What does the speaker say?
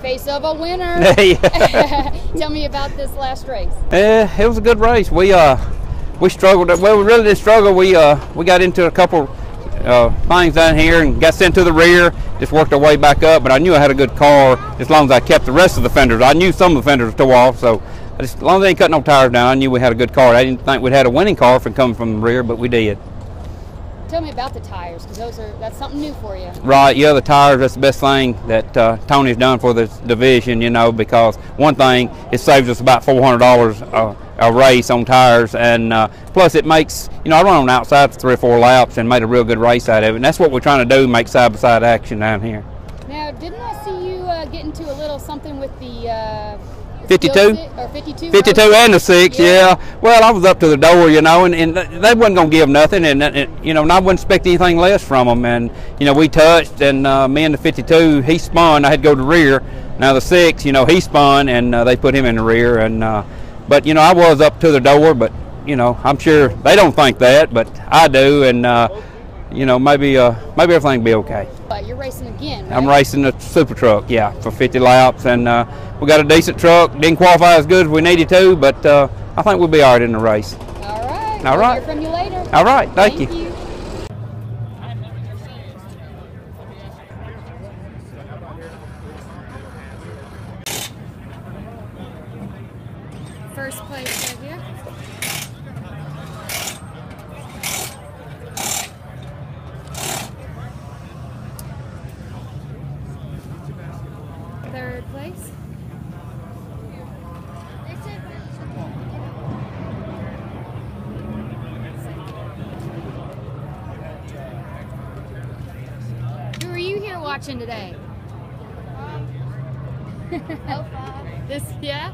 Face of a winner. Tell me about this last race. Eh, it was a good race. We uh, we struggled. Well, we really did struggle. We uh, we got into a couple uh, things down here and got sent to the rear. Just worked our way back up. But I knew I had a good car as long as I kept the rest of the fenders. I knew some of the fenders tore off, so just, as long as they ain't cut no tires down, I knew we had a good car. I didn't think we'd had a winning car from coming from the rear, but we did. Tell me about the tires, because those are that's something new for you. Right, yeah, the tires, that's the best thing that uh, Tony's done for this division, you know, because one thing, it saves us about $400 a, a race on tires, and uh, plus it makes, you know, I run on outside for three or four laps and made a real good race out of it, and that's what we're trying to do, make side-by-side action down here. Now, didn't I see you uh, get into a little something with the uh, 52? skill sit- or 52? 52 and the six, Yeah. yeah. Well, I was up to the door, you know, and, and they wasn't gonna give nothing, and, and you know, and I wouldn't expect anything less from them. And you know, we touched, and uh, me and the 52, he spun. I had to go to the rear. Now the six, you know, he spun, and uh, they put him in the rear. And uh, but you know, I was up to the door, but you know, I'm sure they don't think that, but I do, and uh, you know, maybe uh, maybe everything will be okay. But you're racing again, right? I'm racing the super truck, yeah, for 50 laps, and uh, we got a decent truck. Didn't qualify as good as we needed to, but uh, I think we'll be all right in the race. All right. All We'll right. Hear from you later. All right, thank, Thank you. you. First place right here. Third place. You here watching today? Um, this, yeah?